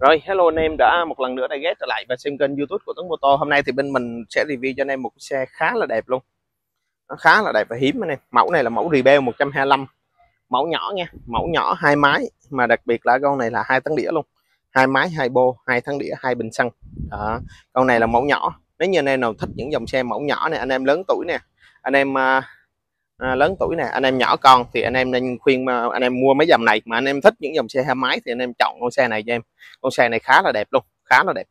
Rồi, hello anh em đã một lần nữa đã ghé trở lại và xem kênh YouTube của Tuấn Mô Tô. Hôm nay thì bên mình sẽ review cho anh em một xe khá là đẹp luôn. Nó khá là đẹp và hiếm anh em. Mẫu này là mẫu Rebel 125. Mẫu nhỏ nha, mẫu nhỏ hai máy. mà đặc biệt là con này là hai tấn đĩa luôn. Hai máy, hai bô, hai tấn đĩa, hai bình xăng. Đó. Con này là mẫu nhỏ. Nếu như anh em nào thích những dòng xe mẫu nhỏ này, anh em lớn tuổi nè, anh em uh, à, lớn tuổi nè anh em nhỏ con thì anh em nên khuyên mà anh em mua mấy dòng này. Mà anh em thích những dòng xe hai máy thì anh em chọn con xe này cho em. Con xe này khá là đẹp luôn khá là đẹp.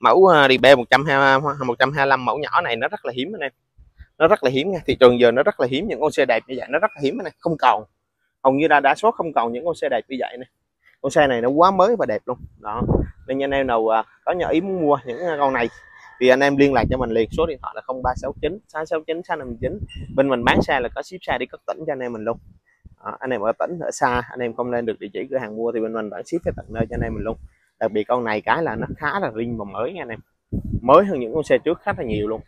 Mẫu uh, DB 125 mẫu nhỏ này nó rất là hiếm anh em. Nó rất là hiếm nha thị trường giờ nó rất là hiếm những con xe đẹp như vậy nó rất là hiếm anh em không còn. Hầu như đã đa số không còn những con xe đẹp như vậy này con xe này nó quá mới và đẹp luôn. Đó nên anh em nào uh, có nhỏ ý muốn mua những con này thì anh em liên lạc cho mình liền số điện thoại là 0369 669 659 bên mình bán xe là có ship xe đi các tỉnh cho anh em mình luôn. À, anh em ở tỉnh ở xa anh em không lên được địa chỉ cửa hàng mua thì bên mình vẫn ship về tận nơi cho anh em mình luôn. Đặc biệt con này cái là nó khá là riêng và mới nha anh em. Mới hơn những con xe trước khá là nhiều luôn.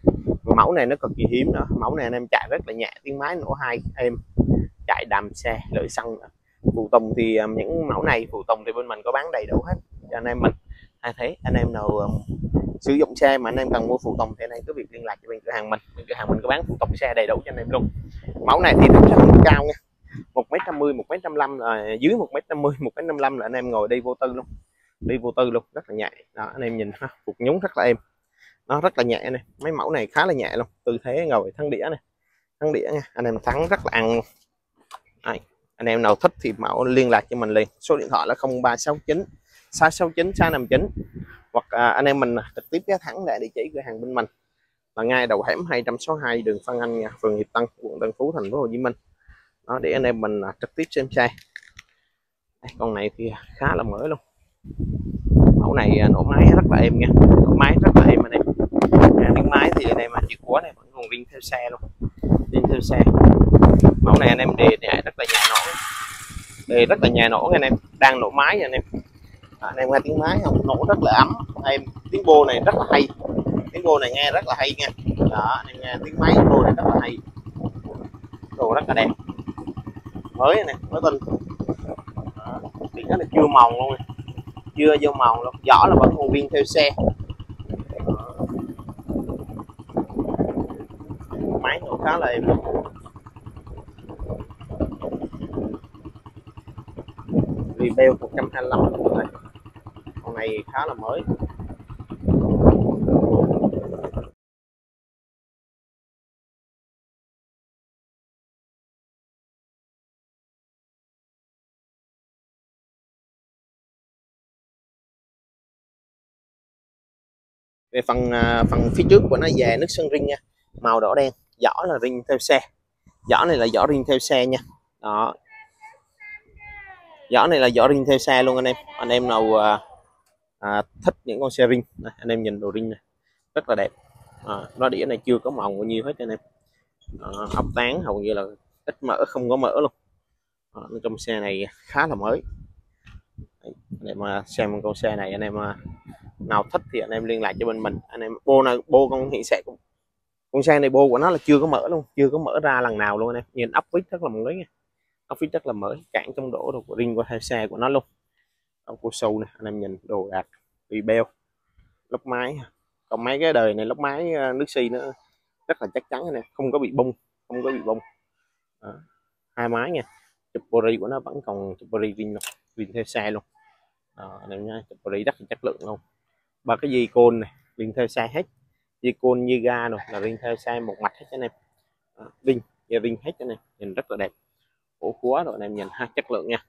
Và mẫu này nó cực kỳ hiếm nữa. Mẫu này anh em chạy rất là nhẹ tiếng máy nổ hai em. Chạy đầm xe lợi xăng phụ tùng thì à, những mẫu này phụ tùng thì bên mình có bán đầy đủ hết cho anh em mình. Thay thế anh em nào à, sử dụng xe mà anh em cần mua phụ tùng thì anh em cứ việc liên lạc cho bên cửa hàng mình. Bên cửa hàng mình có bán phụ tùng xe đầy đủ cho anh em luôn. Mẫu này thì nó không cao nha. Một m năm một m năm là dưới một m năm một m năm mươi là anh em ngồi đi vô tư luôn. Đi vô tư luôn, rất là nhẹ. Đó, anh em nhìn ha phục nhúng rất là êm. Nó rất là nhẹ này mấy mẫu này khá là nhẹ luôn. Tư thế ngồi thân đĩa này. Thân đĩa nha. Anh em thắng rất là ăn luôn. Đây. anh em nào thích thì mẫu liên lạc cho mình liền. Số điện thoại là 0369 669 659 hoặc à, anh em mình trực tiếp ghé thẳng lại địa chỉ cửa hàng bên mình. Là ngay đầu hẻm 262 đường Phan Anh à, phường Hiệp Tân quận Tân Phú thành phố Hồ Chí Minh. Đó để anh em mình à, trực tiếp xem xe. Đây, con này thì khá là mới luôn. Mẫu này à, nổ máy rất là êm nha. Nổ máy rất là êm anh em. À, tiếng máy thì anh em à, chìa khóa này vẫn còn riêng theo xe luôn. Riêng theo xe. Mẫu này anh em đề này rất là nhẹ nổ. Đề rất là nhẹ nổ anh em. Đang nổ máy anh em à, anh em nghe tiếng máy không? Nổ rất là ấm. Em tiếng bô này rất là hay. Tiếng bô này nghe rất là hay nha. Đó anh em nghe tiếng máy bô này rất là hay. Đồ rất là đẹp. Mới này mới tinh. Thì nó là chưa màu luôn chưa vô màu luôn. Rõ là vẫn còn viên theo xe. Máy nổ khá là êm luôn. Rebel 125 này con này khá là mới. Về phần à, phần phía trước của nó về nước sơn ring nha, màu đỏ đen, giỏ là ring theo xe. Giỏ này là giỏ ring theo xe nha. Đó. Giỏ này là giỏ ring theo xe luôn anh em. Anh em nào à, à, thích những con xe ring. Này, anh em nhìn đồ ring này. Rất là đẹp. À, nó đĩa này chưa có mỏng bao nhiêu hết anh em. À, ốc tán hầu như là ít mỡ không có mỡ luôn. À, trong xe này khá là mới. Để mà xem con xe này anh em à, nào thích thì anh em liên lạc cho bên mình. Anh em bô này bô con hiện xe con xe này bô của nó là chưa có mở luôn chưa có mở ra lần nào luôn anh em. Nhìn ốc vít rất là mới nha. Ốc vít rất là mới cản trong đổ đồ của ring qua hai xe của nó luôn ốc cô sâu này anh em nhìn đồ đạc bị beo lốc máy còn mấy cái đời này lốc máy ờ, nước xi nó rất là chắc chắn này không có bị bung không có bị bung. À, hai máy nha chụp body của nó vẫn còn chụp body ring ring theo xe luôn. À, anh em nha chụp body rất là chất lượng luôn. Ba cái dây côn này ring theo xe hết. Dây côn như ga rồi là ring theo xe một mặt hết cho anh em. Ring và ring hết anh em nhìn rất là đẹp. Ổ khóa rồi anh em nhìn ha chất lượng nha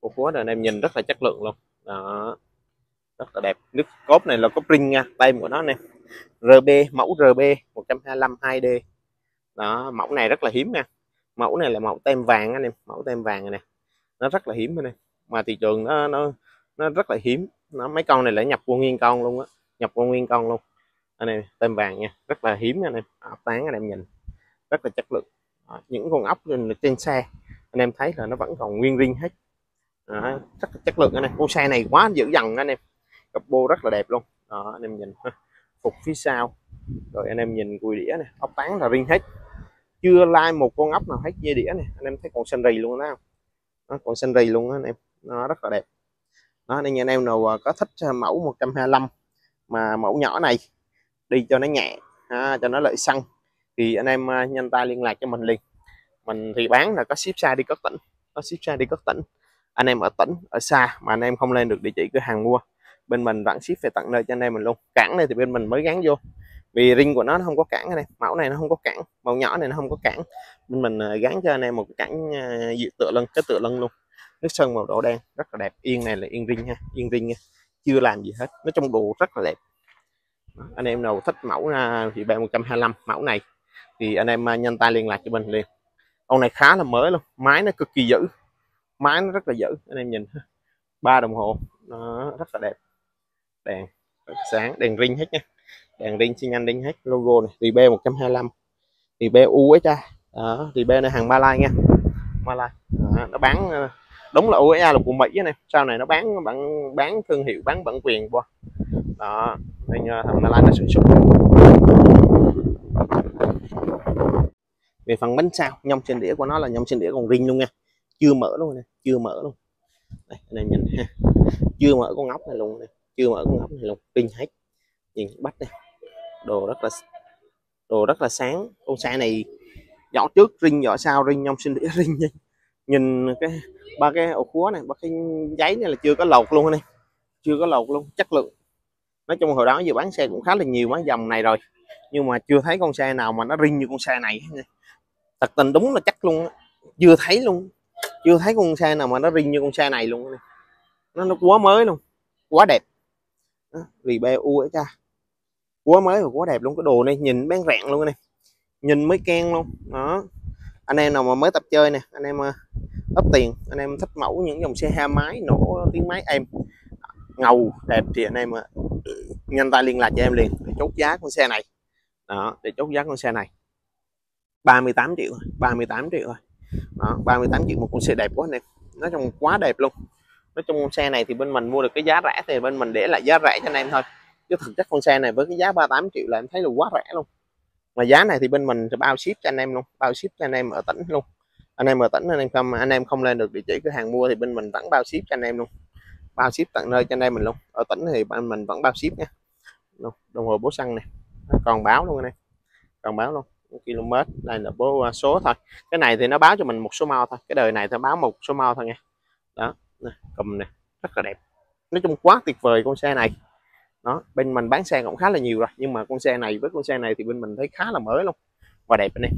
của khóa này anh em nhìn rất là chất lượng luôn. Đó. Rất là đẹp. Nước cốp này là có print nha. Tem của nó nè. RB mẫu RB 125 2D đó mẫu này rất là hiếm nha. Mẫu này là mẫu tem vàng anh em. Mẫu tem vàng này nè. Nó rất là hiếm này mà thị trường nó nó nó rất là hiếm. Nó mấy con này lại nhập vô nguyên con luôn á. Nhập vô nguyên con luôn. Anh em tem vàng nha. Rất là hiếm anh em. Ốc tán anh em nhìn. Rất là chất lượng. Đó, những con ốc trên, trên xe anh em thấy là nó vẫn còn nguyên riêng hết đó, rất chất lượng anh em. Con xe này quá dữ dằn anh em. Cặp bô rất là đẹp luôn. Đó anh em nhìn phục phía sau. Rồi anh em nhìn cùi đĩa này ốc tán là riêng hết. Chưa lai một con ốc nào hết dây đĩa này. Anh em thấy còn xanh rì luôn đó. Nó còn xanh rì luôn đó, anh em. Nó rất là đẹp. Đó nên anh em nào à, có thích à, mẫu 125 mà mẫu nhỏ này đi cho nó nhẹ ha, cho nó lợi xăng thì anh em à, nhanh tay liên lạc cho mình liền. Mình thì bán là có ship xa đi các tỉnh. Có ship xa đi các tỉnh anh em ở tỉnh ở xa mà anh em không lên được địa chỉ cửa hàng mua. Bên mình vẫn ship về tận nơi cho anh em mình luôn. Cản này thì bên mình mới gắn vô. Vì ring của nó, nó không có cản này mẫu này nó không có cản màu nhỏ này nó không có cản bên mình ờ, gắn cho anh em một cái cản ờ, dự tựa lưng cái tựa lưng luôn. Nước sơn màu đỏ đen rất là đẹp. Yên này là yên ring ha yên ring nha. Chưa làm gì hết nó trong đồ rất là đẹp. Anh em nào thích mẫu thì ba 125 mẫu này. Thì anh em ờ, nhanh tay liên lạc cho mình liền. Con này khá là mới luôn máy nó cực kỳ dữ máy nó rất là dữ anh em nhìn ba đồng hồ nó rất là đẹp. Đèn sáng đèn ring hết nha. Đèn ring xi anh ring hết logo này thì b 125 thì b USA đó thì b này hàng Malai nha. Malai. Đó, nó bán ờ, đúng là USA là của Mỹ này sau này nó bán bạn bán thương hiệu bán bản quyền qua. Đó nên ờ, thằng Malai nó sản xuất về phần bánh sao nhông trên đĩa của nó là nhông trên đĩa còn ring luôn nha chưa mở luôn nè chưa mở luôn. Đây anh em nhìn ha. Chưa mở con ngóc này luôn nè chưa mở con ngóc này luôn. Pin hết. Nhìn bắt này đồ rất là đồ rất là sáng. Con xe này giỏ trước rinh giỏ sau rinh nhông sinh đĩa rinh nhìn, nhìn cái ba cái ổ khóa này ba cái giấy này là chưa có lột luôn này chưa có lột luôn chất lượng. Nói chung hồi đó giờ bán xe cũng khá là nhiều bán dòng này rồi. Nhưng mà chưa thấy con xe nào mà nó rinh như con xe này. Thật tình đúng là chắc luôn chưa thấy luôn chưa thấy con xe nào mà nó riêng như con xe này luôn nó nó quá mới luôn. Quá đẹp. Vì u ấy cha. Quá mới và quá đẹp luôn. Cái đồ này nhìn bán rạng luôn này nhìn mới ken luôn. Đó. Anh em nào mà mới tập chơi nè. Anh em ờ, ấp tiền. Anh em thích mẫu những dòng xe ha máy nổ tiếng máy em. Ngầu, đẹp thì anh em ờ, nhanh tay liên lạc cho em liền để chốt giá con xe này. Đó, để chốt giá con xe này. 38 triệu 38 triệu thôi đó, 38 triệu một con xe đẹp quá anh em. Nói chung quá đẹp luôn. Nói chung con xe này thì bên mình mua được cái giá rẻ thì bên mình để lại giá rẻ cho anh em thôi. Chứ thực chất con xe này với cái giá 38 triệu là em thấy là quá rẻ luôn. Mà giá này thì bên mình sẽ bao ship cho anh em luôn bao ship cho anh em ở tỉnh luôn. Anh em ở tỉnh anh em không anh em không lên được địa chỉ cửa hàng mua thì bên mình vẫn bao ship cho anh em luôn. Bao ship tận nơi cho anh em mình luôn. Ở tỉnh thì bên mình vẫn bao ship nha. Đồng hồ bố xăng này. Còn báo luôn này còn báo luôn km, đây là bố à, số thôi. Cái này thì nó báo cho mình một số màu thôi. Cái đời này nó báo một số màu thôi nha đó cầm này rất là đẹp. Nói chung quá tuyệt vời con xe này. Đó, bên mình bán xe cũng khá là nhiều rồi, nhưng mà con xe này với con xe này thì bên mình thấy khá là mới luôn và đẹp anh em